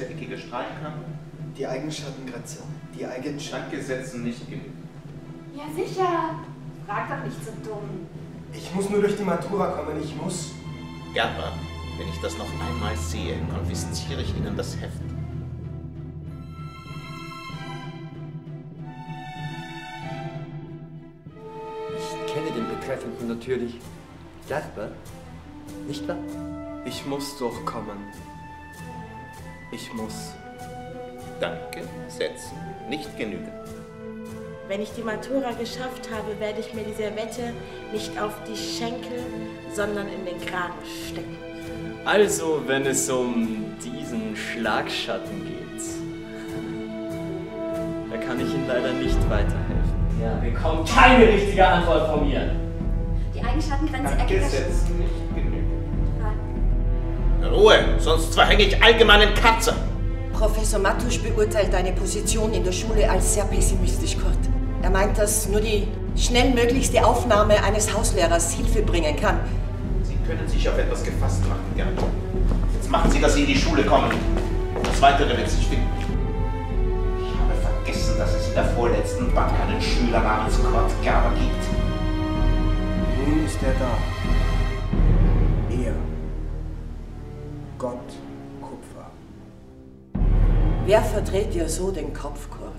rechteckige Strahlenkammern? Die Eigenschattengrenze. Die Eigenschatten. Danke, setzen nicht genug. Ja, sicher. Frag doch nicht so dumm. Ich muss nur durch die Matura kommen. Ich muss. Gerber, wenn ich das noch einmal sehe, konfisziere ich Ihnen das Heft. Ich kenne den Betreffenden natürlich. Gerber, nicht wahr? Ich muss durchkommen. Ich muss. Danke, setzen nicht genügend. Wenn ich die Matura geschafft habe, werde ich mir die Servette nicht auf die Schenkel, sondern in den Kragen stecken. Also, wenn es um diesen Schlagschatten geht, da kann ich Ihnen leider nicht weiterhelfen. Ja, bekommt keine richtige Antwort von mir. Die Eigenschattengrenze Danke, Ruhe, sonst verhänge ich allgemeinen Katzer. Professor Matusch beurteilt deine Position in der Schule als sehr pessimistisch, Kurt. Er meint, dass nur die schnellmöglichste Aufnahme eines Hauslehrers Hilfe bringen kann. Sie können sich auf etwas gefasst machen, Gerber. Jetzt machen Sie, dass Sie in die Schule kommen. Das Weitere wird sich finden. Ich habe vergessen, dass es in der vorletzten Bank einen Schüler namens Kurt Gerber gibt. Nun ist er da. Gott Kupfer. Wer verdreht dir so den Kopf, Kurt?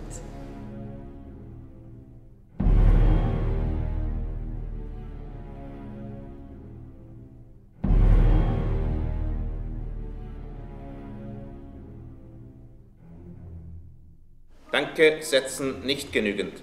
Danke, setzen nicht genügend.